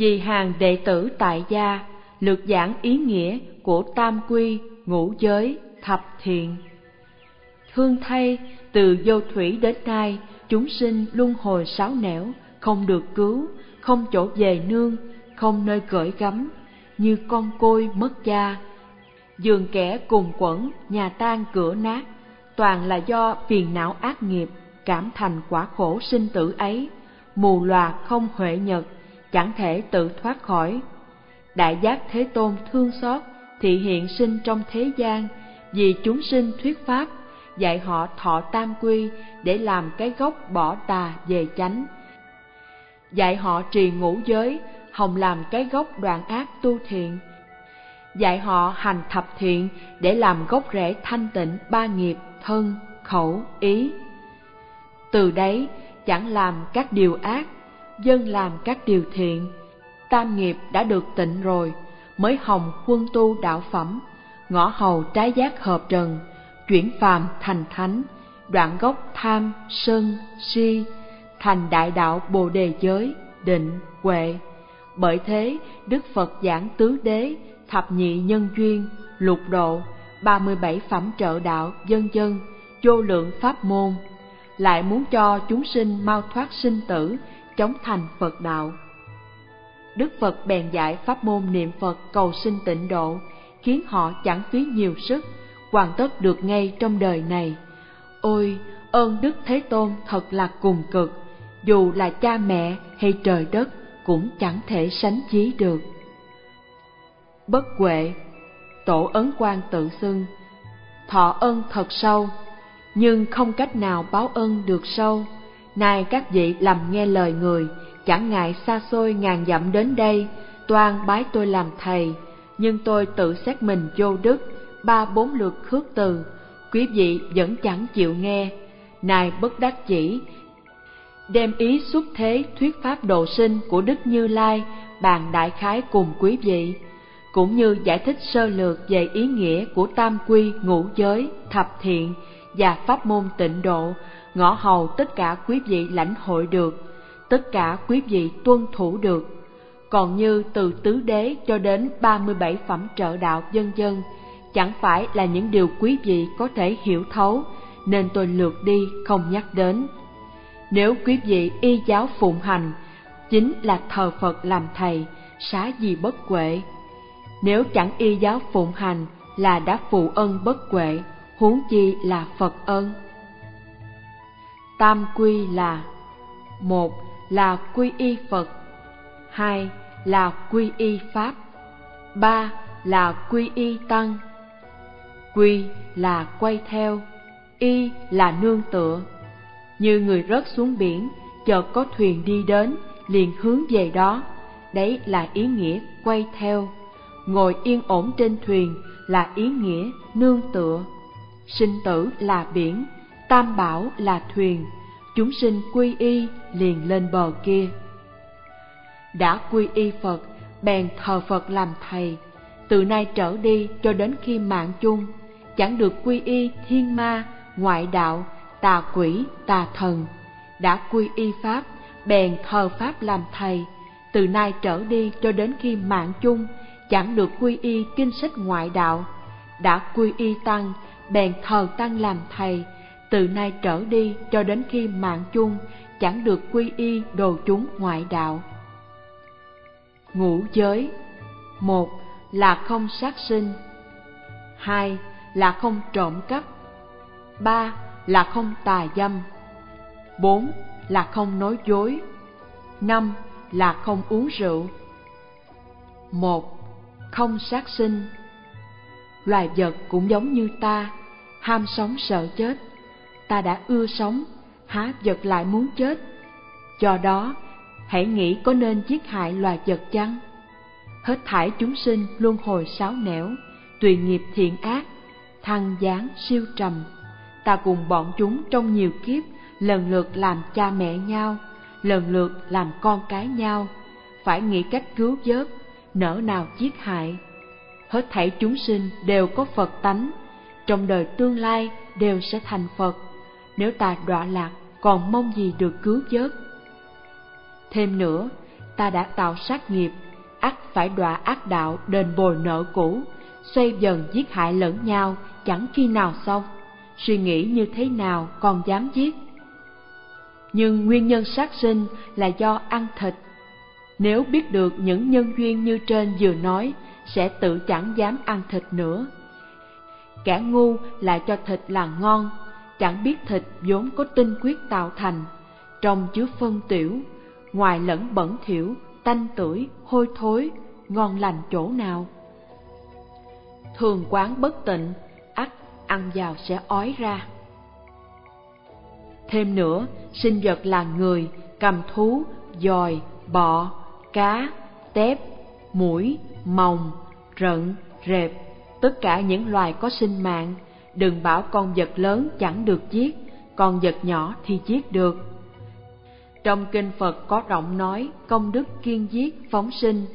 vì hàng đệ tử tại gia lược giảng ý nghĩa của tam quy, ngũ giới, thập thiện. Thương thay, từ vô thủy đến nay, chúng sinh luân hồi sáu nẻo, không được cứu, không chỗ về nương, không nơi gửi gắm, như con côi mất cha giường kẻ cùng quẩn, nhà tan cửa nát, toàn là do phiền não ác nghiệp, cảm thành quả khổ sinh tử ấy, mù lòa không huệ nhật chẳng thể tự thoát khỏi. Đại giác thế tôn thương xót, thị hiện sinh trong thế gian, vì chúng sinh thuyết pháp, dạy họ thọ tam quy để làm cái gốc bỏ tà về chánh. Dạy họ trì ngũ giới, hồng làm cái gốc đoạn ác tu thiện. Dạy họ hành thập thiện để làm gốc rễ thanh tịnh, ba nghiệp, thân, khẩu, ý. Từ đấy chẳng làm các điều ác dân làm các điều thiện. Tam nghiệp đã được tịnh rồi, mới hồng quân tu đạo phẩm, ngõ hầu trái giác hợp trần, chuyển phàm thành thánh, đoạn gốc tham, sân, si, thành đại đạo bồ đề giới, định, huệ. Bởi thế, đức phật giảng tứ đế, thập nhị nhân duyên, lục độ, ba mươi bảy phẩm trợ đạo dân dân, vô lượng pháp môn. Lại muốn cho chúng sinh mau thoát sinh tử chống thành phật đạo. Đức phật bèn dạy pháp môn niệm phật cầu sinh tịnh độ, khiến họ chẳng phí nhiều sức, hoàn tất được ngay trong đời này. Ôi, ơn đức thế tôn thật là cùng cực, dù là cha mẹ hay trời đất cũng chẳng thể sánh chí được. Bất huệ, tổ ấn quan tự xưng, thọ ân thật sâu, nhưng không cách nào báo ân được sâu nay các vị làm nghe lời người, chẳng ngại xa xôi ngàn dặm đến đây, toan bái tôi làm thầy. Nhưng tôi tự xét mình vô đức, ba bốn lượt khước từ, quý vị vẫn chẳng chịu nghe. Nay bất đắc chỉ, đem ý xuất thế thuyết pháp độ sinh của đức như lai bàn đại khái cùng quý vị, cũng như giải thích sơ lược về ý nghĩa của tam quy ngũ giới, thập thiện và pháp môn tịnh độ ngõ hầu tất cả quý vị lãnh hội được, tất cả quý vị tuân thủ được. Còn như từ tứ đế cho đến ba mươi bảy phẩm trợ đạo dân dân, chẳng phải là những điều quý vị có thể hiểu thấu, nên tôi lược đi không nhắc đến. Nếu quý vị y giáo phụng hành, chính là thờ phật làm thầy, xá gì bất quệ nếu chẳng y giáo phụng hành là đã phụ ân bất quệ huống chi là phật ân? Tam quy là một là quy y phật, hai là quy y pháp, ba là quy y tăng, quy là quay theo, y là nương tựa. Như người rớt xuống biển, chợt có thuyền đi đến, liền hướng về đó. Đấy là ý nghĩa quay theo. Ngồi yên ổn trên thuyền là ý nghĩa nương tựa. Sinh tử là biển tam bảo là thuyền, chúng sinh quy y liền lên bờ kia. Đã quy y phật, bèn thờ phật làm thầy. Từ nay trở đi cho đến khi mạng chung, chẳng được quy y thiên ma, ngoại đạo, tà quỷ, tà thần. Đã quy y pháp, bèn thờ pháp làm thầy. Từ nay trở đi cho đến khi mạng chung, chẳng được quy y kinh sách ngoại đạo. Đã quy y tăng, bèn thờ tăng làm thầy từ nay trở đi cho đến khi mạng chung, chẳng được quy y đồ chúng ngoại đạo. Ngũ giới. Một là không sát sinh. Hai là không trộm cắp. Ba là không tà dâm. Bốn là không nói dối. Năm là không uống rượu. Một, không sát sinh. Loài vật cũng giống như ta, ham sống sợ chết ta đã ưa sống, há vật lại muốn chết. Do đó, hãy nghĩ có nên giết hại loài vật chăng? Hết thải chúng sinh luân hồi sáo nẻo, tùy nghiệp thiện ác, thăng giáng siêu trầm. Ta cùng bọn chúng trong nhiều kiếp, lần lượt làm cha mẹ nhau, lần lượt làm con cái nhau. Phải nghĩ cách cứu vớt, nỡ nào giết hại. Hết thảy chúng sinh đều có phật tánh, trong đời tương lai đều sẽ thành phật nếu ta đọa lạc còn mong gì được cứu vớt thêm nữa ta đã tạo sát nghiệp, ắt phải đọa ác đạo đền bồi nợ cũ, xoay dần giết hại lẫn nhau, chẳng khi nào xong. Suy nghĩ như thế nào còn dám giết? Nhưng nguyên nhân sát sinh là do ăn thịt. Nếu biết được những nhân duyên như trên vừa nói, sẽ tự chẳng dám ăn thịt nữa. Kẻ ngu lại cho thịt là ngon, chẳng biết thịt vốn có tinh quyết tạo thành, trong chứa phân tiểu, ngoài lẫn bẩn thiểu tanh tưởi, hôi thối, ngon lành chỗ nào. Thường quán bất tịnh, ắt ăn vào sẽ ói ra. Thêm nữa, sinh vật là người, cầm thú, dòi, bọ, cá, tép, mũi, mồng, rận, rệp, tất cả những loài có sinh mạng, đừng bảo con vật lớn chẳng được giết, con vật nhỏ thì giết được. Trong kinh Phật có rộng nói công đức kiên giết phóng sinh.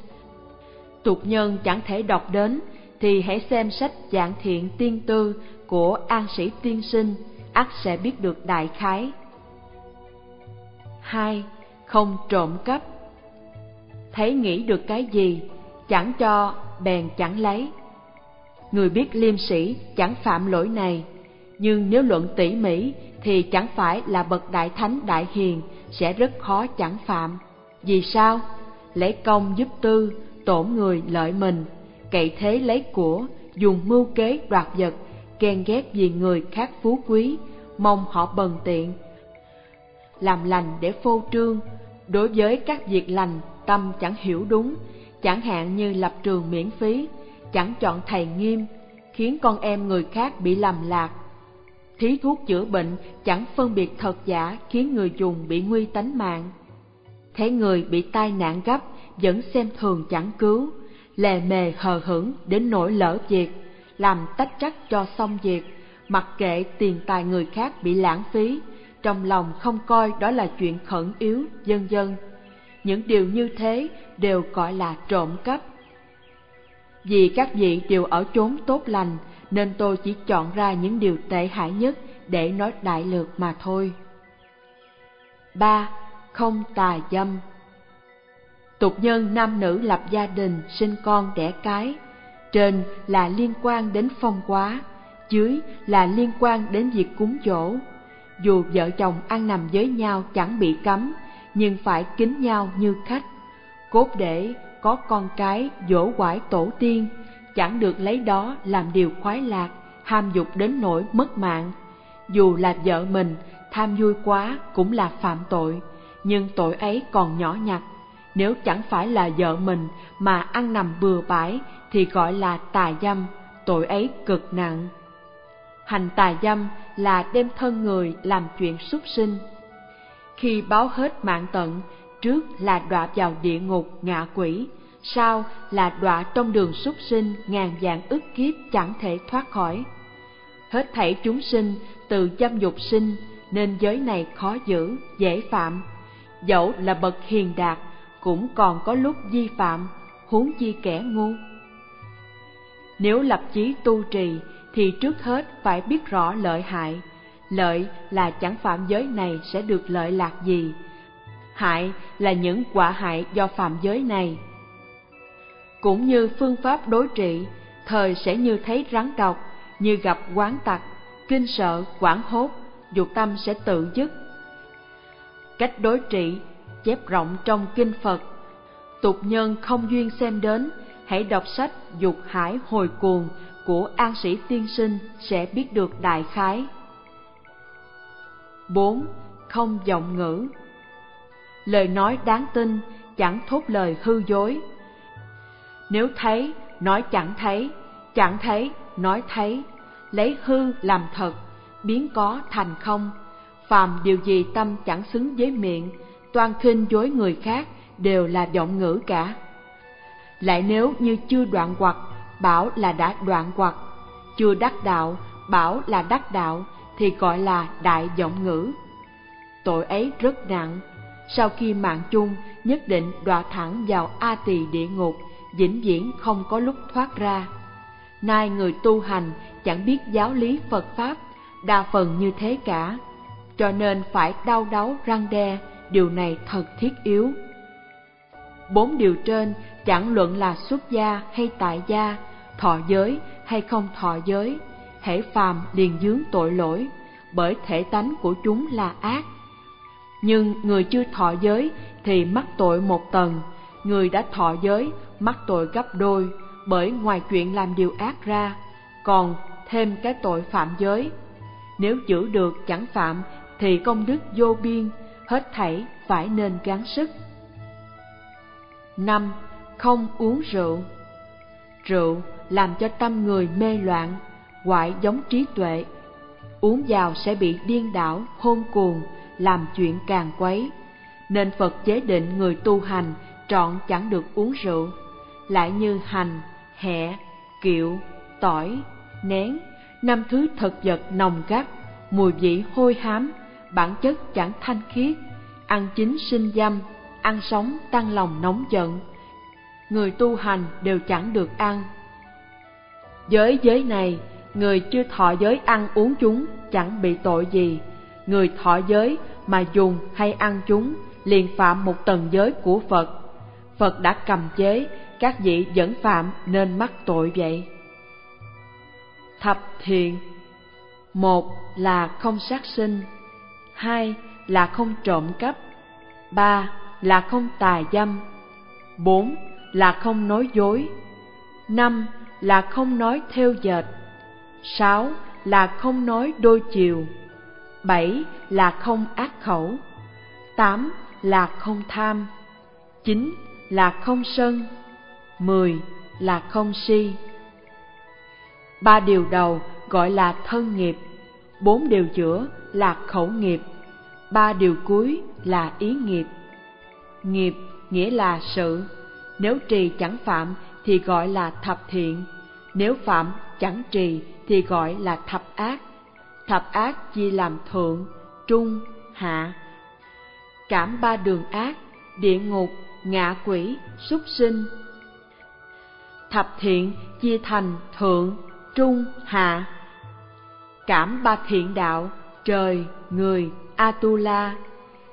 Tục nhân chẳng thể đọc đến, thì hãy xem sách Giảng Thiện Tiên Tư của An Sĩ Tiên Sinh, ắt sẽ biết được đại khái. 2. Không trộm cắp Thấy nghĩ được cái gì, chẳng cho, bèn chẳng lấy. Người biết liêm sĩ chẳng phạm lỗi này, nhưng nếu luận tỉ mỉ thì chẳng phải là bậc đại thánh đại hiền sẽ rất khó chẳng phạm. Vì sao? Lấy công giúp tư, tổn người lợi mình, cậy thế lấy của, dùng mưu kế đoạt vật, ghen ghét vì người khác phú quý, mong họ bần tiện. Làm lành để phô trương, đối với các việc lành tâm chẳng hiểu đúng, chẳng hạn như lập trường miễn phí, chẳng chọn thầy nghiêm, khiến con em người khác bị lầm lạc. Thí thuốc chữa bệnh chẳng phân biệt thật giả khiến người dùng bị nguy tánh mạng. Thấy người bị tai nạn gấp vẫn xem thường chẳng cứu, lề mề hờ hững đến nỗi lỡ việc, làm tách trách cho xong việc, mặc kệ tiền tài người khác bị lãng phí, trong lòng không coi đó là chuyện khẩn yếu, dân dân. Những điều như thế đều gọi là trộm cắp. Vì các vị đều ở chốn tốt lành, nên tôi chỉ chọn ra những điều tệ hại nhất để nói đại lược mà thôi. 3. Không tà dâm Tục nhân nam nữ lập gia đình, sinh con đẻ cái. Trên là liên quan đến phong quá, dưới là liên quan đến việc cúng dỗ. Dù vợ chồng ăn nằm với nhau chẳng bị cấm, nhưng phải kính nhau như khách. Cốt để có con cái dỗ quải tổ tiên, chẳng được lấy đó làm điều khoái lạc, ham dục đến nỗi mất mạng. Dù là vợ mình, tham vui quá cũng là phạm tội, nhưng tội ấy còn nhỏ nhặt. Nếu chẳng phải là vợ mình mà ăn nằm bừa bãi thì gọi là tà dâm, tội ấy cực nặng. Hành tà dâm là đem thân người làm chuyện súc sinh. Khi báo hết mạng tận, trước là đọa vào địa ngục ngạ quỷ, sau là đọa trong đường súc sinh ngàn vạn ức kiếp chẳng thể thoát khỏi. Hết thảy chúng sinh từ dâm dục sinh nên giới này khó giữ, dễ phạm. Dẫu là bậc hiền đạt cũng còn có lúc vi phạm, huống chi kẻ ngu. Nếu lập chí tu trì thì trước hết phải biết rõ lợi hại. Lợi là chẳng phạm giới này sẽ được lợi lạc gì. Hại là những quả hại do phạm giới này cũng như phương pháp đối trị, thời sẽ như thấy rắn độc, như gặp quán tặc, kinh sợ, quảng hốt, dục tâm sẽ tự dứt. Cách đối trị chép rộng trong kinh Phật. Tục nhân không duyên xem đến, hãy đọc sách Dục Hải Hồi Cuồng của An Sĩ Tiên Sinh sẽ biết được đại khái. 4. Không giọng ngữ Lời nói đáng tin, chẳng thốt lời hư dối, nếu thấy, nói chẳng thấy, chẳng thấy, nói thấy, lấy hư làm thật, biến có thành không. Phàm điều gì tâm chẳng xứng với miệng, toan khinh dối người khác đều là giọng ngữ cả. Lại nếu như chưa đoạn quật, bảo là đã đoạn quật, chưa đắc đạo, bảo là đắc đạo, thì gọi là đại giọng ngữ. Tội ấy rất nặng, sau khi mạng chung nhất định đọa thẳng vào A tỳ địa ngục, vĩnh viễn không có lúc thoát ra. Nay người tu hành chẳng biết giáo lý Phật Pháp, đa phần như thế cả, cho nên phải đau đáu răng đe, điều này thật thiết yếu. Bốn điều trên chẳng luận là xuất gia hay tại gia, thọ giới hay không thọ giới, hễ phàm liền dướng tội lỗi, bởi thể tánh của chúng là ác. Nhưng người chưa thọ giới thì mắc tội một tầng, người đã thọ giới mắc tội gấp đôi, bởi ngoài chuyện làm điều ác ra, còn thêm cái tội phạm giới. Nếu giữ được chẳng phạm thì công đức vô biên, hết thảy phải nên gắng sức. năm Không uống rượu Rượu làm cho tâm người mê loạn, hoại giống trí tuệ. Uống vào sẽ bị điên đảo, hôn cuồng, làm chuyện càng quấy. Nên Phật chế định người tu hành trọn chẳng được uống rượu, lại như hành, hẹ, kiệu, tỏi, nén, năm thứ thực vật nồng gắt, mùi vị hôi hám, bản chất chẳng thanh khiết, ăn chín sinh dâm, ăn sống tăng lòng nóng giận. Người tu hành đều chẳng được ăn. Giới giới này, người chưa thọ giới ăn uống chúng chẳng bị tội gì. Người thọ giới mà dùng hay ăn chúng liền phạm một tầng giới của Phật. Phật đã cầm chế, các vị vẫn phạm nên mắc tội vậy. Thập thiện Một là không sát sinh Hai là không trộm cắp ba là không tà dâm bốn là không nói dối năm là không nói theo dệt sáu là không nói đôi chiều bảy là không ác khẩu. Tám là không tham. Chín là không sân. Mười là không si. Ba điều đầu gọi là thân nghiệp. Bốn điều giữa là khẩu nghiệp. Ba điều cuối là ý nghiệp. Nghiệp nghĩa là sự. Nếu trì chẳng phạm thì gọi là thập thiện. Nếu phạm chẳng trì thì gọi là thập ác thập ác chia làm thượng, trung, hạ. Cảm ba đường ác, địa ngục, ngạ quỷ, súc sinh. Thập thiện chia thành thượng, trung, hạ. Cảm ba thiện đạo, trời, người, atula.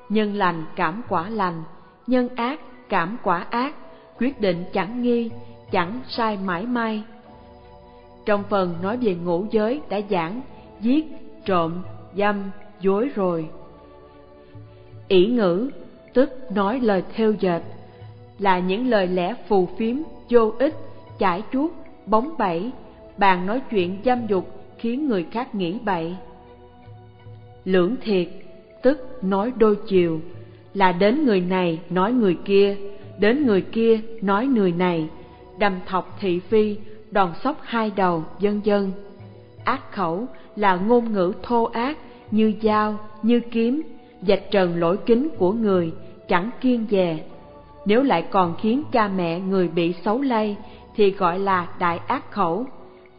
Nhân lành cảm quả lành, nhân ác cảm quả ác, quyết định chẳng nghi, chẳng sai mãi may. Trong phần nói về ngũ giới đã giảng giết, trộm, dâm, dối rồi. Ỷ ngữ, tức nói lời theo dệt, là những lời lẽ phù phiếm, vô ích, chải chuốt, bóng bẩy. Bàn nói chuyện dâm dục khiến người khác nghĩ bậy. Lưỡng thiệt, tức nói đôi chiều, là đến người này nói người kia, đến người kia nói người này. Đầm thọc thị phi, đòn sóc hai đầu, vân vân ác khẩu là ngôn ngữ thô ác như dao, như kiếm, dạch trần lỗi kính của người, chẳng kiên dè. Nếu lại còn khiến cha mẹ người bị xấu lây, thì gọi là đại ác khẩu.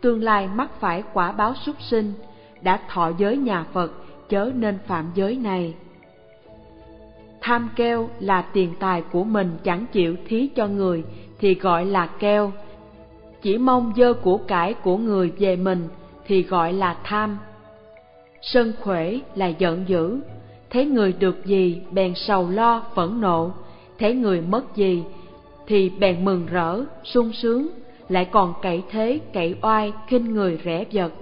Tương lai mắc phải quả báo súc sinh, đã thọ giới nhà phật, chớ nên phạm giới này. Tham keo là tiền tài của mình chẳng chịu thí cho người, thì gọi là keo. Chỉ mong dơ của cải của người về mình thì gọi là tham. Sân khỏe là giận dữ. Thấy người được gì, bèn sầu lo, phẫn nộ. Thấy người mất gì, thì bèn mừng rỡ, sung sướng. Lại còn cậy thế, cậy oai, khinh người rẻ vật.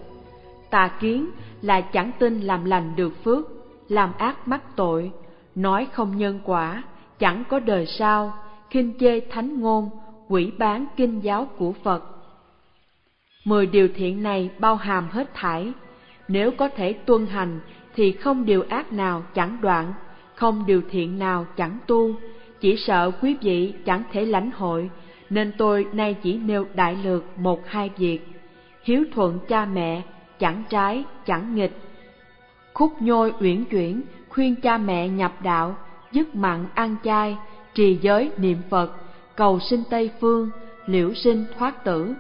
Tà kiến là chẳng tin làm lành được phước, làm ác mắc tội. Nói không nhân quả, chẳng có đời sau. Khinh chê thánh ngôn, quỷ bán kinh giáo của phật mười điều thiện này bao hàm hết thảy nếu có thể tuân hành, thì không điều ác nào chẳng đoạn, không điều thiện nào chẳng tu. Chỉ sợ quý vị chẳng thể lãnh hội, nên tôi nay chỉ nêu đại lược một hai việc. Hiếu thuận cha mẹ, chẳng trái, chẳng nghịch. Khúc nhôi uyển chuyển, khuyên cha mẹ nhập đạo, dứt mặn ăn chay trì giới niệm phật, cầu sinh tây phương, liễu sinh thoát tử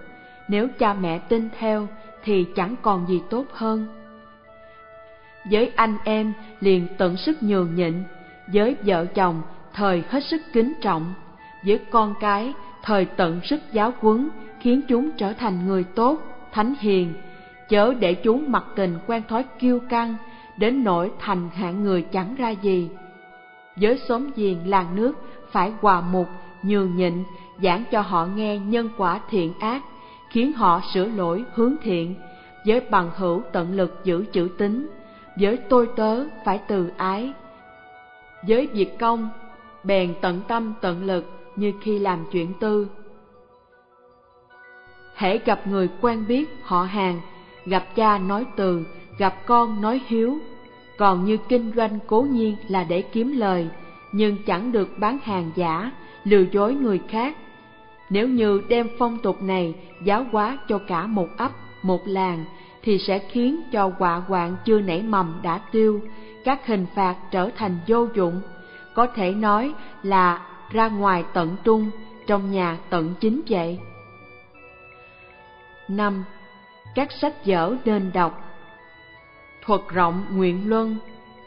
nếu cha mẹ tin theo thì chẳng còn gì tốt hơn. Với anh em liền tận sức nhường nhịn. Với vợ chồng thời hết sức kính trọng. Với con cái thời tận sức giáo huấn khiến chúng trở thành người tốt thánh hiền. Chớ để chúng mặc tình quen thói kiêu căng đến nỗi thành hạng người chẳng ra gì. Với xóm giềng làng nước phải hòa mục nhường nhịn, giảng cho họ nghe nhân quả thiện ác, khiến họ sửa lỗi hướng thiện, với bằng hữu tận lực giữ chữ tín, với tôi tớ phải từ ái. Với việc công, bèn tận tâm tận lực như khi làm chuyện tư. Hễ gặp người quen biết họ hàng, gặp cha nói từ, gặp con nói hiếu, còn như kinh doanh cố nhiên là để kiếm lời, nhưng chẳng được bán hàng giả, lừa dối người khác. Nếu như đem phong tục này giáo hóa cho cả một ấp, một làng, thì sẽ khiến cho quả quạng chưa nảy mầm đã tiêu, các hình phạt trở thành vô dụng. Có thể nói là ra ngoài tận trung, trong nhà tận chính vậy. 5. Các sách vở nên đọc Thuật rộng nguyện luân,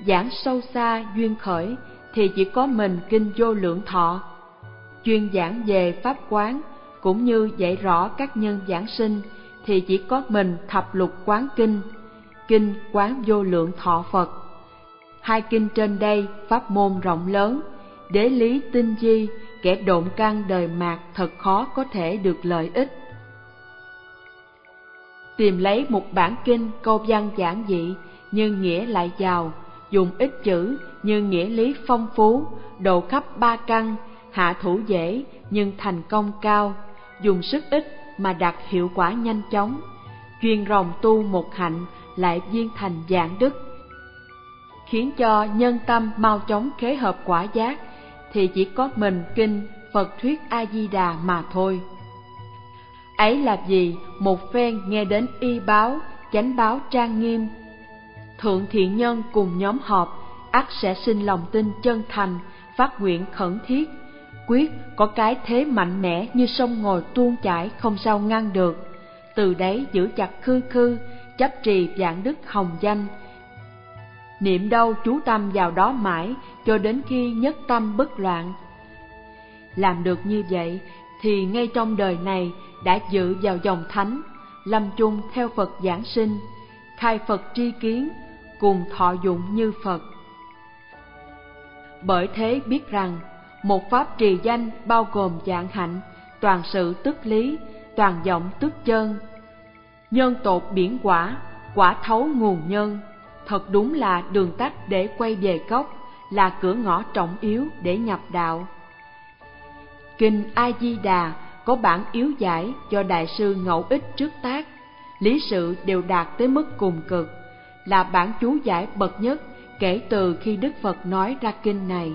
giảng sâu xa duyên khởi thì chỉ có mình kinh vô lượng thọ. Chuyên giảng về pháp quán cũng như dạy rõ các nhân giảng sinh thì chỉ có mình thập lục quán kinh, kinh quán vô lượng thọ Phật. Hai kinh trên đây pháp môn rộng lớn, đế lý tinh di, kẻ độn căn đời mạt thật khó có thể được lợi ích. Tìm lấy một bản kinh câu văn giản dị nhưng nghĩa lại giàu, dùng ít chữ nhưng nghĩa lý phong phú, độ khắp ba căn, hạ thủ dễ nhưng thành công cao, dùng sức ít mà đạt hiệu quả nhanh chóng, chuyên rồng tu một hạnh lại viên thành dạng đức. Khiến cho nhân tâm mau chóng khế hợp quả giác, thì chỉ có mình kinh Phật thuyết A-di-đà mà thôi. Ấy là gì một phen nghe đến y báo, chánh báo trang nghiêm. Thượng thiện nhân cùng nhóm họp, ắt sẽ sinh lòng tin chân thành, phát nguyện khẩn thiết, quyết có cái thế mạnh mẽ như sông ngồi tuôn chảy không sao ngăn được. Từ đấy giữ chặt khư khư, chấp trì dạng đức hồng danh. Niệm đâu chú tâm vào đó mãi, cho đến khi nhất tâm bất loạn. Làm được như vậy, thì ngay trong đời này đã dự vào dòng thánh, lâm chung theo Phật giảng sinh, khai Phật tri kiến, cùng thọ dụng như Phật. Bởi thế biết rằng, một pháp trì danh bao gồm dạng hạnh, toàn sự tức lý, toàn vọng tức chân. Nhân tột biển quả, quả thấu nguồn nhân, thật đúng là đường tắt để quay về gốc, là cửa ngõ trọng yếu để nhập đạo. Kinh A Di Đà có bản yếu giải do đại sư ngẫu ích trước tác, lý sự đều đạt tới mức cùng cực, là bản chú giải bậc nhất kể từ khi Đức Phật nói ra kinh này.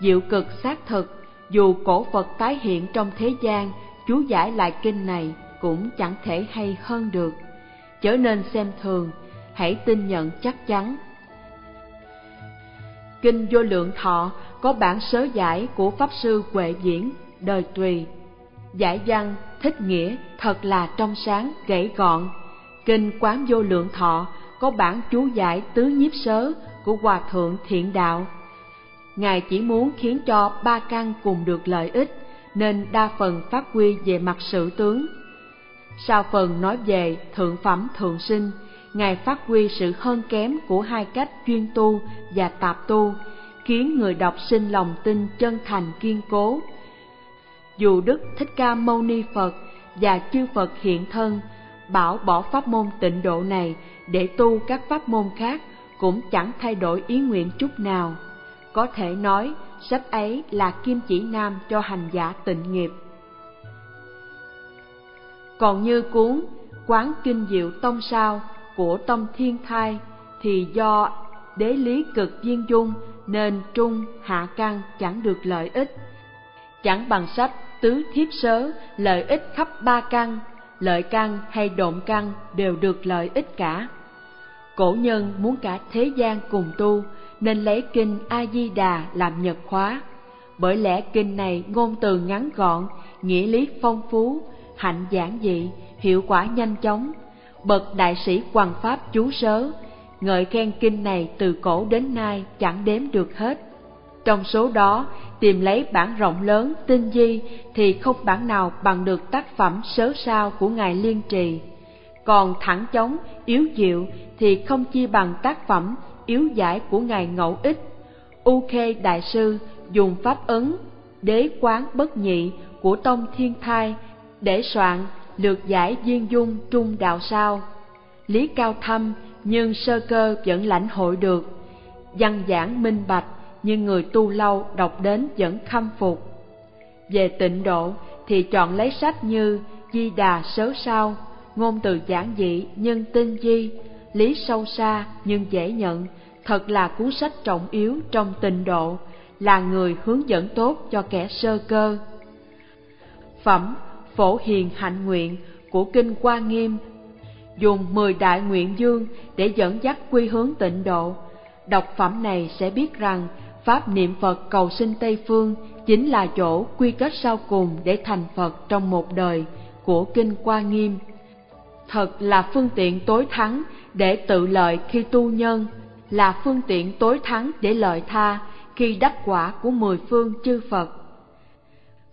Diệu cực xác thực, dù cổ Phật tái hiện trong thế gian, chú giải lại kinh này cũng chẳng thể hay hơn được. Chớ nên xem thường, hãy tin nhận chắc chắn. Kinh Vô Lượng Thọ có bản sớ giải của Pháp Sư Huệ Diễn, đời tùy. Giải văn, thích nghĩa, thật là trong sáng, gãy gọn. Kinh Quán Vô Lượng Thọ có bản chú giải tứ nhiếp sớ của Hòa Thượng Thiện Đạo, Ngài chỉ muốn khiến cho ba căn cùng được lợi ích, nên đa phần phát huy về mặt sự tướng. Sau phần nói về thượng phẩm thượng sinh, Ngài phát huy sự hơn kém của hai cách chuyên tu và tạp tu, khiến người đọc sinh lòng tin chân thành kiên cố. Dù Đức Thích Ca Mâu Ni Phật và chư Phật hiện thân bảo bỏ pháp môn tịnh độ này để tu các pháp môn khác cũng chẳng thay đổi ý nguyện chút nào. Có thể nói, sách ấy là kim chỉ nam cho hành giả tịnh nghiệp. Còn như cuốn Quán Kinh Diệu Tông Sao của Tông Thiên Thai thì do đế lý cực viên dung nên trung hạ căn chẳng được lợi ích. Chẳng bằng sách tứ thiếp sớ lợi ích khắp ba căn, lợi căn hay độn căn đều được lợi ích cả. Cổ nhân muốn cả thế gian cùng tu nên lấy kinh A Di Đà làm nhật khóa. Bởi lẽ kinh này ngôn từ ngắn gọn, nghĩa lý phong phú, hạnh giản dị, hiệu quả nhanh chóng. Bậc đại sĩ hoàng pháp chú sớ, ngợi khen kinh này từ cổ đến nay chẳng đếm được hết. Trong số đó, tìm lấy bản rộng lớn, tinh di thì không bản nào bằng được tác phẩm sớ sao của Ngài Liên Trì. Còn thẳng chóng, yếu diệu thì không chi bằng tác phẩm yếu giải của Ngài Ngẫu Ích. U Khê Đại Sư dùng pháp ấn đế quán bất nhị của tông thiên thai để soạn lược giải viên dung trung đạo sao. Lý cao thâm nhưng sơ cơ vẫn lãnh hội được. Văn giảng minh bạch nhưng người tu lâu đọc đến vẫn khâm phục. Về tịnh độ thì chọn lấy sách như di đà sớ sao, ngôn từ giản dị nhưng tinh di lý sâu xa nhưng dễ nhận thật là cuốn sách trọng yếu trong tịnh độ là người hướng dẫn tốt cho kẻ sơ cơ phẩm phổ hiền hạnh nguyện của kinh Hoa Nghiêm, dùng mười đại nguyện dương để dẫn dắt quy hướng tịnh độ. Đọc phẩm này sẽ biết rằng Pháp niệm Phật cầu sinh Tây Phương chính là chỗ quy kết sau cùng để thành Phật trong một đời của Kinh Hoa Nghiêm. Thật là phương tiện tối thắng để tự lợi khi tu nhân, là phương tiện tối thắng để lợi tha khi đắc quả của mười phương chư Phật.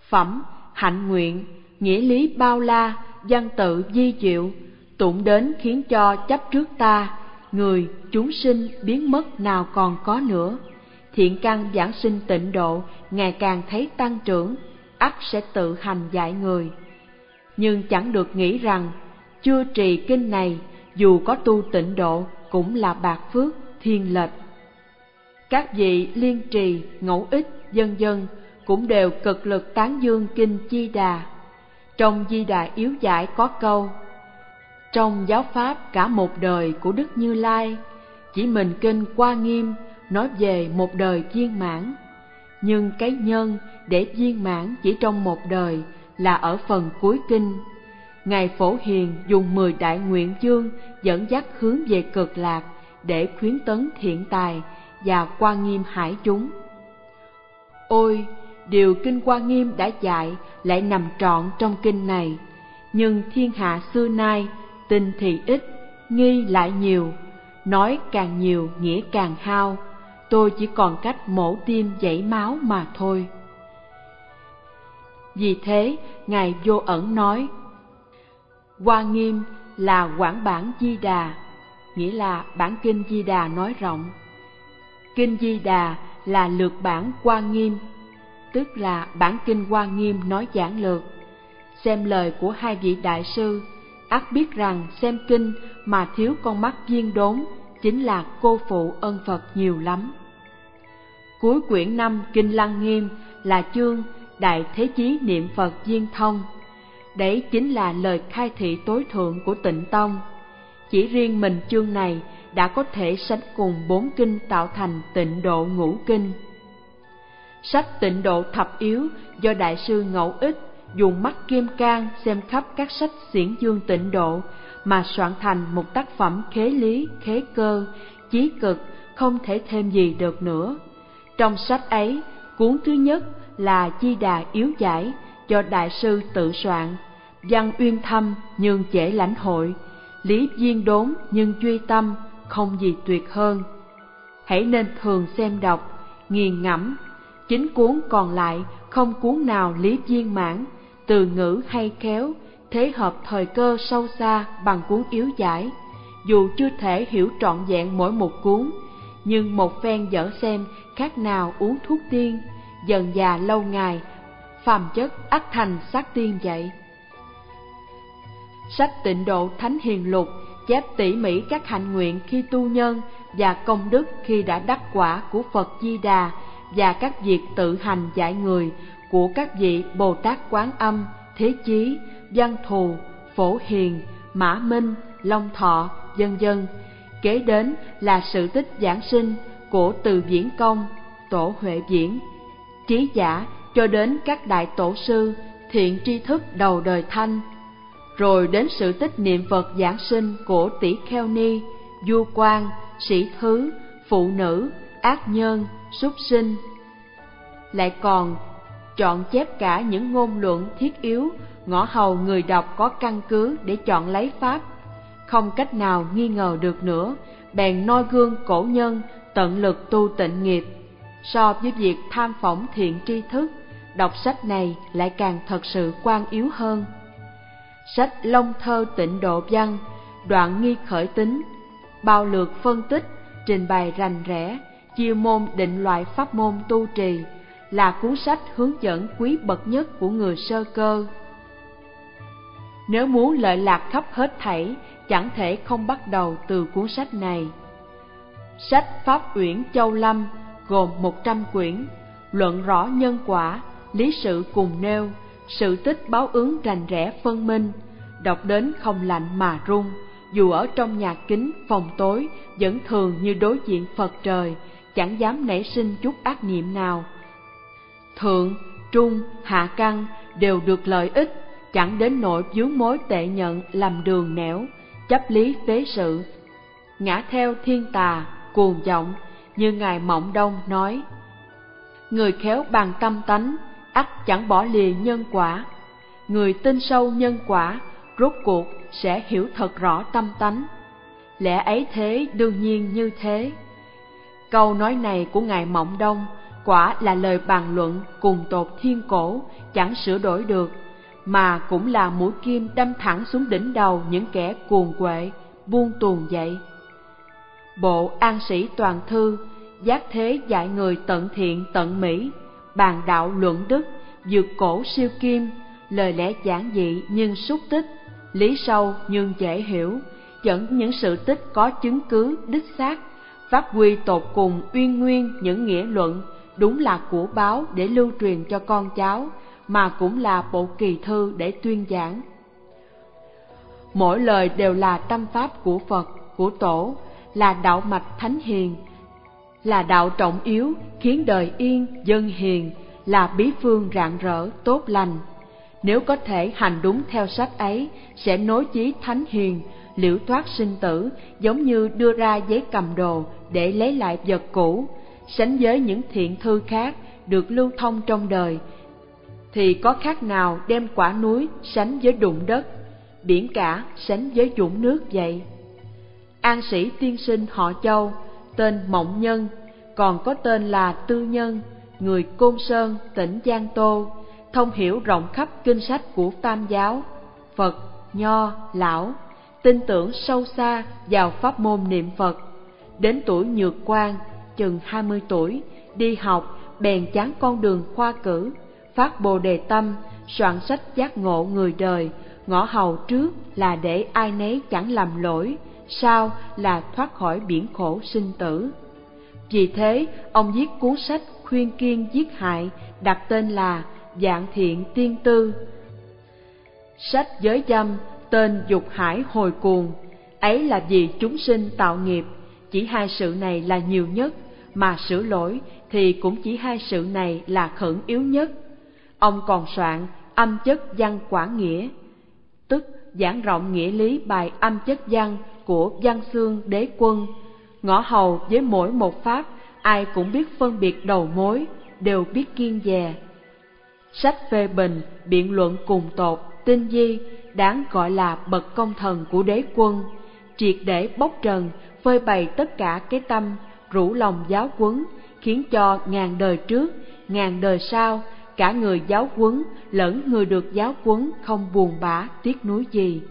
Phẩm Hạnh Nguyện nghĩa lý bao la, văn tự di diệu, tụng đến khiến cho chấp trước ta, người, chúng sinh biến mất nào còn có nữa. Thiện căn giảng sinh tịnh độ ngày càng thấy tăng trưởng, ắt sẽ tự hành dạy người. Nhưng chẳng được nghĩ rằng, chưa trì kinh này, dù có tu tịnh độ cũng là bạc phước, thiên lệch. Các vị liên trì, ngẫu ích, dân dân cũng đều cực lực tán dương kinh chi đà trong Di Đà Yếu Giải có câu Trong giáo pháp cả một đời của Đức Như Lai, chỉ mình kinh qua nghiêm nói về một đời viên mãn. Nhưng cái nhân để viên mãn chỉ trong một đời là ở phần cuối kinh. Ngài Phổ Hiền dùng mười đại nguyện chương dẫn dắt hướng về cực lạc để khuyến tấn thiện tài và quan nghiêm hải chúng. Ôi, điều kinh quan nghiêm đã dạy lại nằm trọn trong kinh này nhưng thiên hạ xưa nay tin thì ít nghi lại nhiều nói càng nhiều nghĩa càng hao tôi chỉ còn cách mổ tim chảy máu mà thôi vì thế ngài vô ẩn nói hoa nghiêm là quảng bản di đà nghĩa là bản kinh di đà nói rộng kinh di đà là lược bản hoa nghiêm tức là bản kinh Hoa Nghiêm nói giảng lược. Xem lời của hai vị đại sư, ắt biết rằng xem kinh mà thiếu con mắt viên đốn chính là cô phụ ân Phật nhiều lắm. Cuối quyển năm Kinh Lăng Nghiêm là chương Đại Thế Chí Niệm Phật Viên Thông. Đấy chính là lời khai thị tối thượng của tịnh Tông. Chỉ riêng mình chương này đã có thể sánh cùng bốn kinh tạo thành tịnh độ ngũ kinh. Sách tịnh độ thập yếu do Đại sư Ngẫu Ích dùng mắt kim cang xem khắp các sách xiển dương tịnh độ mà soạn thành một tác phẩm khế lý, khế cơ, chí cực, không thể thêm gì được nữa. Trong sách ấy, cuốn thứ nhất là Chi Đà Yếu Giải do Đại sư tự soạn, văn uyên thâm nhưng dễ lãnh hội, lý viên đốn nhưng duy tâm, không gì tuyệt hơn. Hãy nên thường xem đọc, nghiền ngẫm Chính cuốn còn lại không cuốn nào lý viên mãn, từ ngữ hay khéo, thế hợp thời cơ sâu xa bằng cuốn yếu giải. Dù chưa thể hiểu trọn vẹn mỗi một cuốn, nhưng một phen dở xem khác nào uống thuốc tiên, dần già lâu ngày, phàm chất ắt thành sát tiên vậy. Sách tịnh độ Thánh Hiền Lục chép tỉ mỉ các hạnh nguyện khi tu nhân và công đức khi đã đắc quả của Phật Di Đà và các việc tự hành dạy người của các vị Bồ Tát Quán Âm, Thế Chí, Văn Thù, Phổ Hiền, Mã Minh, Long Thọ, vân vân, Kế đến là sự tích giảng sinh của Từ Viễn Công, Tổ Huệ Viễn, trí giả cho đến các đại tổ sư, thiện tri thức đầu đời thanh, rồi đến sự tích niệm Phật giảng sinh của tỷ kheo ni, du quan, sĩ thứ, phụ nữ, ác nhân, súc sinh. Lại còn chọn chép cả những ngôn luận thiết yếu, ngõ hầu người đọc có căn cứ để chọn lấy pháp. Không cách nào nghi ngờ được nữa, bèn noi gương cổ nhân, tận lực tu tịnh nghiệp. So với việc tham phỏng thiện tri thức, đọc sách này lại càng thật sự quan yếu hơn. Sách Long Thơ Tịnh Độ Văn, đoạn nghi khởi tính, bao lược phân tích, trình bày rành rẽ, chiêu môn định loại pháp môn tu trì, là cuốn sách hướng dẫn quý bậc nhất của người sơ cơ. Nếu muốn lợi lạc khắp hết thảy, chẳng thể không bắt đầu từ cuốn sách này. Sách Pháp Uyển Châu Lâm gồm 100 quyển, luận rõ nhân quả, lý sự cùng nêu, sự tích báo ứng rành rẽ phân minh, đọc đến không lạnh mà run, dù ở trong nhà kính phòng tối vẫn thường như đối diện Phật trời, chẳng dám nảy sinh chút ác niệm nào. Thượng, trung, hạ căn đều được lợi ích, chẳng đến nỗi vướng mối tệ nhận làm đường nẻo, chấp lý phế sự. Ngã theo thiên tà, cuồng vọng, như Ngài Mộng Đông nói. Người khéo bằng tâm tánh, ắt chẳng bỏ lìa nhân quả. Người tin sâu nhân quả, rốt cuộc sẽ hiểu thật rõ tâm tánh. Lẽ ấy thế đương nhiên như thế. Câu nói này của Ngài Mộng Đông quả là lời bàn luận cùng tột thiên cổ, chẳng sửa đổi được, mà cũng là mũi kim đâm thẳng xuống đỉnh đầu những kẻ cuồng quệ, buông tuồng dậy. Bộ An Sĩ Toàn Thư, giác thế dạy người tận thiện tận mỹ, bàn đạo luận đức, dược cổ siêu kim, lời lẽ giản dị nhưng xúc tích, lý sâu nhưng dễ hiểu, dẫn những sự tích có chứng cứ đích xác, phát huy tột cùng uyên nguyên những nghĩa luận đúng là của báo để lưu truyền cho con cháu, mà cũng là bộ kỳ thư để tuyên giảng. Mỗi lời đều là tâm pháp của Phật, của Tổ, là đạo mạch thánh hiền, là đạo trọng yếu khiến đời yên, dân hiền, là bí phương rạng rỡ, tốt lành. Nếu có thể hành đúng theo sách ấy, sẽ nối chí thánh hiền, liễu thoát sinh tử, giống như đưa ra giấy cầm đồ để lấy lại vật cũ, sánh với những thiện thư khác được lưu thông trong đời, thì có khác nào đem quả núi sánh với đụng đất, biển cả sánh với dũng nước vậy? An sĩ tiên sinh họ Châu, tên Mộng Nhân, còn có tên là Tư Nhân, người Côn Sơn, tỉnh Giang Tô, thông hiểu rộng khắp kinh sách của Tam giáo, Phật, Nho, Lão, tin tưởng sâu xa vào pháp môn niệm Phật. Đến tuổi nhược quan, chừng 20 tuổi, đi học, bèn chán con đường khoa cử, phát bồ đề tâm, soạn sách giác ngộ người đời, ngõ hầu trước là để ai nấy chẳng làm lỗi, sau là thoát khỏi biển khổ sinh tử. Vì thế, ông viết cuốn sách khuyên kiên giết hại, đặt tên là Dạng Thiện Tiên Tư. Sách giới dâm, tên Dục Hải Hồi Cuồng, ấy là vì chúng sinh tạo nghiệp, chỉ hai sự này là nhiều nhất, mà sửa lỗi thì cũng chỉ hai sự này là khẩn yếu nhất. Ông còn soạn âm chất văn quả nghĩa, tức giảng rộng nghĩa lý bài âm chất văn của văn xương đế quân. Ngõ hầu với mỗi một pháp, ai cũng biết phân biệt đầu mối, đều biết kiên dè. Sách phê bình, biện luận cùng tột, tinh di, đáng gọi là bậc công thần của đế quân, triệt để bóc trần, phơi bày tất cả cái tâm, rủ lòng giáo quấn, khiến cho ngàn đời trước, ngàn đời sau, cả người giáo quấn lẫn người được giáo quấn không buồn bã tiếc nuối gì.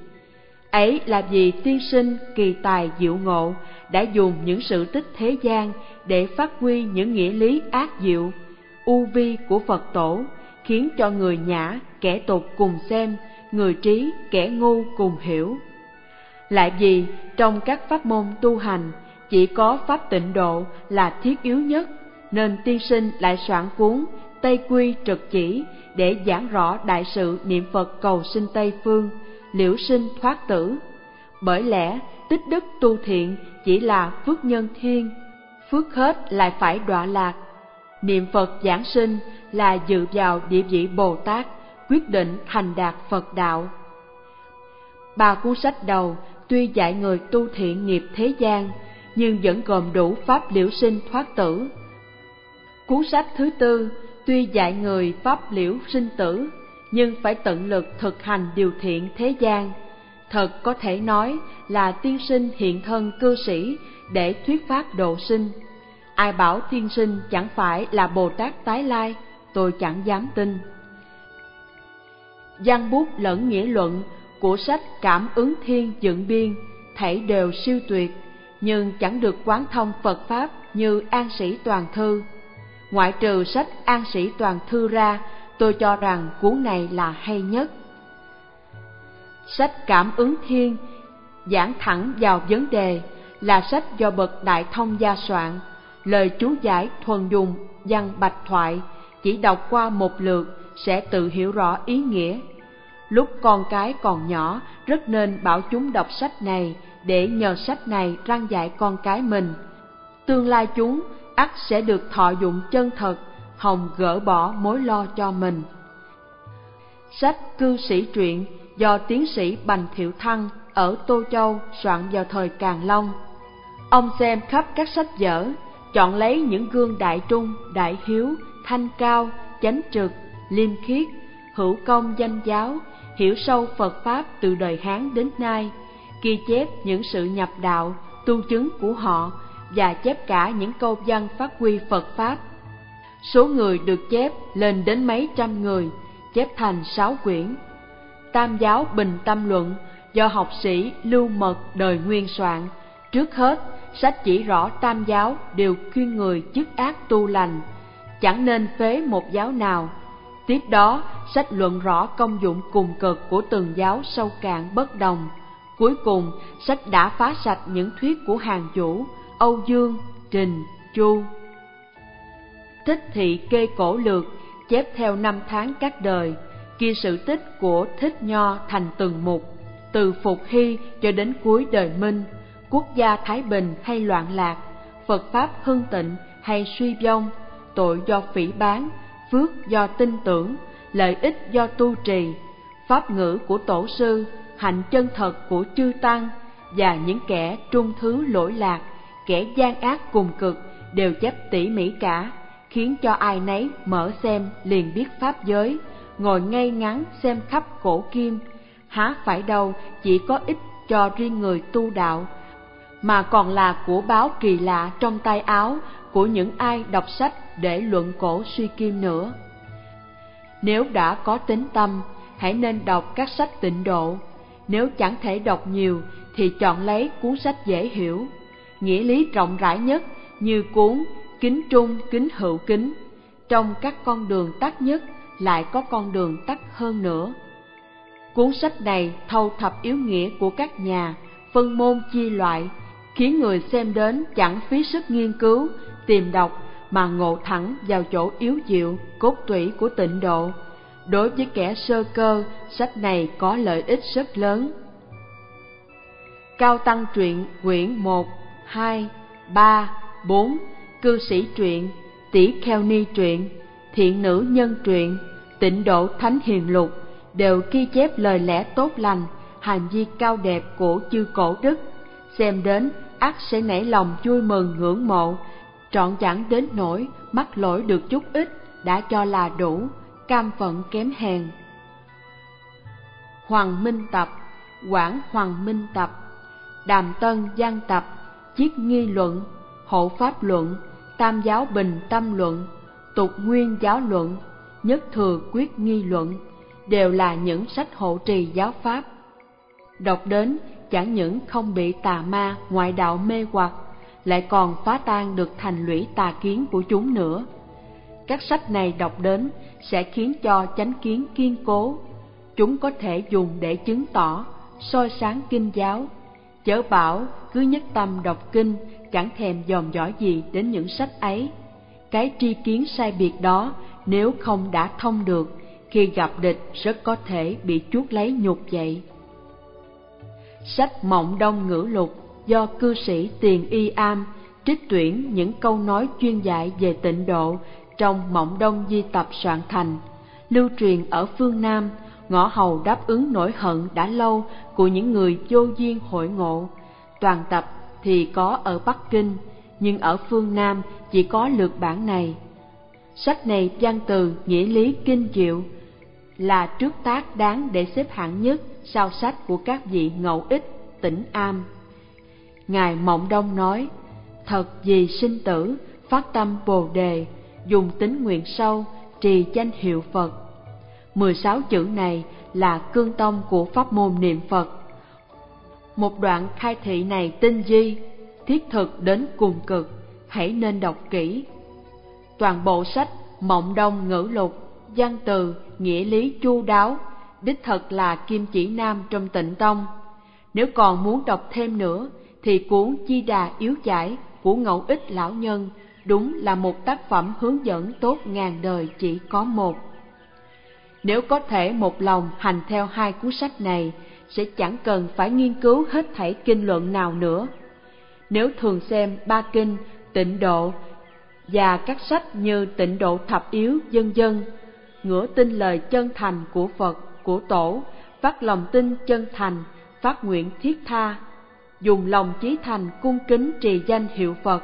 Ấy là vì tiên sinh kỳ tài diệu ngộ đã dùng những sự tích thế gian để phát huy những nghĩa lý ác diệu, u vi của Phật tổ, khiến cho người nhã, kẻ tục cùng xem, người trí, kẻ ngu cùng hiểu. Lại vì trong các pháp môn tu hành, chỉ có pháp tịnh độ là thiết yếu nhất, nên tiên sinh lại soạn cuốn Tây Quy Trực Chỉ để giảng rõ đại sự niệm Phật cầu sinh Tây Phương, liễu sinh thoát tử. Bởi lẽ tích đức tu thiện chỉ là phước nhân thiên, phước hết lại phải đọa lạc. Niệm Phật giảng sinh là dự vào địa vị Bồ Tát, quyết định thành đạt Phật đạo. Ba cuốn sách đầu tuy dạy người tu thiện nghiệp thế gian, nhưng vẫn gồm đủ pháp liễu sinh thoát tử. Cuốn sách thứ tư tuy dạy người pháp liễu sinh tử, nhưng phải tận lực thực hành điều thiện thế gian. Thật có thể nói là tiên sinh hiện thân cư sĩ để thuyết pháp độ sinh. Ai bảo tiên sinh chẳng phải là Bồ Tát tái lai, tôi chẳng dám tin. Văn bút lẫn nghĩa luận của sách Cảm ứng thiên dựng biên, thảy đều siêu tuyệt, nhưng chẳng được quán thông Phật Pháp như an sĩ toàn thư. ngoại trừ sách An Sĩ Toàn Thư ra, tôi cho rằng cuốn này là hay nhất. Sách Cảm ứng Thiên giảng thẳng vào vấn đề là sách do bậc đại thông gia soạn, lời chú giải thuần dùng văn bạch thoại, chỉ đọc qua một lượt sẽ tự hiểu rõ ý nghĩa. Lúc con cái còn nhỏ, rất nên bảo chúng đọc sách này để nhờ sách này răng dạy con cái mình. Tương lai chúng ắt sẽ được thọ dụng chân thật, hồng gỡ bỏ mối lo cho mình. Sách Cư sĩ truyện do tiến sĩ Bành Thiệu Thăng ở Tô Châu soạn vào thời Càn Long. Ông xem khắp các sách vở, chọn lấy những gương đại trung, đại hiếu, thanh cao, chánh trực, liêm khiết, hữu công danh giáo, hiểu sâu Phật Pháp từ đời Hán đến nay, ghi chép những sự nhập đạo, tu chứng của họ và chép cả những câu văn phát huy Phật Pháp. Số người được chép lên đến mấy trăm người, chép thành sáu quyển. Tam giáo Bình Tâm Luận do học sĩ Lưu Mật đời nguyên soạn. Trước hết, sách chỉ rõ tam giáo đều khuyên người chức ác tu lành, chẳng nên phế một giáo nào. Tiếp đó, sách luận rõ công dụng cùng cực của từng giáo sâu cạn bất đồng. Cuối cùng, sách đã phá sạch những thuyết của hàng chủ, Âu Dương, Trình, Chu. Thích thị kê cổ lược, chép theo năm tháng các đời, ghi sự tích của Thích Nho thành từng mục, từ Phục Hy cho đến cuối đời Minh, quốc gia Thái Bình hay loạn lạc, Phật Pháp hưng tịnh hay suy vong, tội do phỉ bán, phước do tin tưởng, lợi ích do tu trì, pháp ngữ của tổ sư, hạnh chân thật của chư tăng và những kẻ trung thứ lỗi lạc, kẻ gian ác cùng cực đều chép tỉ mỉ cả, khiến cho ai nấy mở xem liền biết pháp giới, ngồi ngay ngắn xem khắp cổ kim, há phải đâu chỉ có ích cho riêng người tu đạo, mà còn là của báo kỳ lạ trong tay áo của những ai đọc sách để luận cổ suy kim nữa. Nếu đã có tính tâm, hãy nên đọc các sách tịnh độ. Nếu chẳng thể đọc nhiều, thì chọn lấy cuốn sách dễ hiểu, nghĩa lý rộng rãi nhất như cuốn Kính Trung Kính Hữu Kính. Trong các con đường tắt nhất lại có con đường tắt hơn nữa. Cuốn sách này thâu thập yếu nghĩa của các nhà, phân môn chi loại, khiến người xem đến chẳng phí sức nghiên cứu, tìm đọc mà ngộ thẳng vào chỗ yếu diệu, cốt tủy của tịnh độ. Đối với kẻ sơ cơ, sách này có lợi ích rất lớn. Cao Tăng truyện quyển 1, 2, 3, 4, cư sĩ truyện, tỷ kheo ni truyện, thiện nữ nhân truyện, tịnh độ thánh hiền lục đều ghi chép lời lẽ tốt lành, hành vi cao đẹp của chư cổ đức, xem đến ắt sẽ nảy lòng vui mừng ngưỡng mộ, trọn chẳng đến nỗi mắc lỗi được chút ít đã cho là đủ, cam phận kém hèn. Hoàng Minh Tập, Quảng Hoàng Minh Tập, Đàm Tân Giang Tập, Chiết Nghi Luận, Hộ Pháp Luận, Tam Giáo Bình Tâm Luận, Tục Nguyên Giáo Luận, Nhất Thừa Quyết Nghi Luận, đều là những sách hộ trì giáo pháp. Đọc đến chẳng những không bị tà ma ngoại đạo mê hoặc, lại còn phá tan được thành lũy tà kiến của chúng nữa. Các sách này đọc đến sẽ khiến cho chánh kiến kiên cố, chúng có thể dùng để chứng tỏ, soi sáng kinh giáo. Chớ bảo cứ nhất tâm đọc kinh, chẳng thèm dòm dõi gì đến những sách ấy. Cái tri kiến sai biệt đó nếu không đã thông được, khi gặp địch rất có thể bị chuốt lấy nhục vậy Sách Mộng Đông Ngữ Lục do cư sĩ Tiền Y Am trích tuyển những câu nói chuyên dạy về tịnh độ trong Mộng Đông Di Tập soạn thành, lưu truyền ở phương Nam, ngõ hầu đáp ứng nỗi hận đã lâu của những người vô duyên hội ngộ. Toàn tập thì có ở Bắc Kinh, nhưng ở phương Nam chỉ có lượt bản này. Sách này văn từ nghĩa lý kinh diệu, là trước tác đáng để xếp hạng nhất sau sách của các vị ngẫu ích tỉnh am. Ngài Mộng Đông nói, thật vì sinh tử, phát tâm Bồ Đề, dùng tính nguyện sâu, trì danh hiệu Phật. 16 chữ này là cương tông của pháp môn niệm Phật. Một đoạn khai thị này tinh di, thiết thực đến cùng cực, hãy nên đọc kỹ. toàn bộ sách Mộng Đông Ngữ Lục, văn từ, nghĩa lý chu đáo, đích thật là kim chỉ nam trong tịnh tông. Nếu còn muốn đọc thêm nữa, thì cuốn Chi Đà Yếu Giải của Ngẫu Ích Lão Nhân đúng là một tác phẩm hướng dẫn tốt ngàn đời chỉ có một. Nếu có thể một lòng hành theo hai cuốn sách này, sẽ chẳng cần phải nghiên cứu hết thảy kinh luận nào nữa. Nếu thường xem ba kinh, tịnh độ và các sách như tịnh độ thập yếu dân dân, ngửa tin lời chân thành của Phật, của Tổ, phát lòng tin chân thành, phát nguyện thiết tha, dùng lòng chí thành cung kính trì danh hiệu Phật.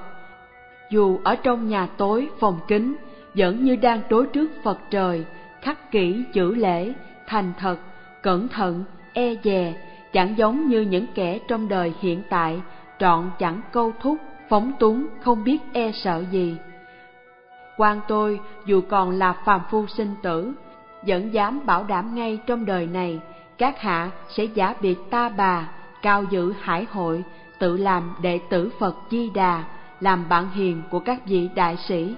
Dù ở trong nhà tối phòng kính, vẫn như đang đối trước Phật trời, khắc kỹ chữ lễ, thành thật, cẩn thận, e dè, chẳng giống như những kẻ trong đời hiện tại, trọn chẳng câu thúc, phóng túng, không biết e sợ gì. quan tôi dù còn là phàm phu sinh tử, vẫn dám bảo đảm ngay trong đời này, các hạ sẽ giả biệt ta bà, cao giữ hải hội, tự làm đệ tử Phật Di Đà, làm bạn hiền của các vị đại sĩ.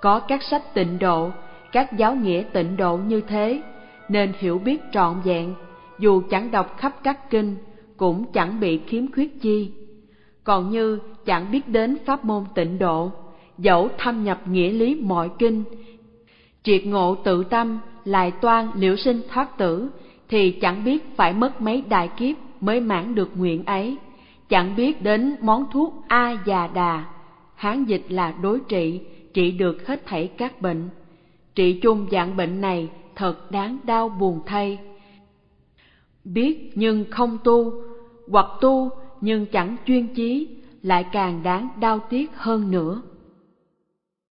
Có các sách tịnh độ, các giáo nghĩa tịnh độ như thế, nên hiểu biết trọn vẹn, dù chẳng đọc khắp các kinh, cũng chẳng bị khiếm khuyết chi. Còn như chẳng biết đến pháp môn tịnh độ, dẫu thâm nhập nghĩa lý mọi kinh, triệt ngộ tự tâm, lại toan liễu sinh thoát tử, thì chẳng biết phải mất mấy đại kiếp mới mãn được nguyện ấy, chẳng biết đến món thuốc A già đà, hán dịch là đối trị, trị được hết thảy các bệnh. Trị chung dạng bệnh này thật đáng đau buồn thay. Biết nhưng không tu, hoặc tu nhưng chẳng chuyên chí, lại càng đáng đau tiếc hơn nữa.